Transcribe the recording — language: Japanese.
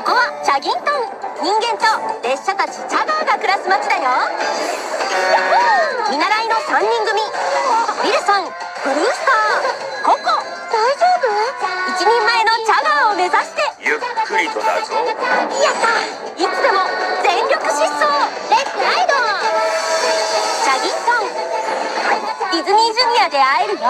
ャギントン。人間と列車たちチャガーが暮らす街だよ。見習いの3人組。ウィルソンブルースター。ココ。大丈夫？一人前のチャガーを目指して。ゆっくりとだぞ。やった。いつでも全力疾走。レッツライド。チャギントン。ディズニージュニアで会えるよ。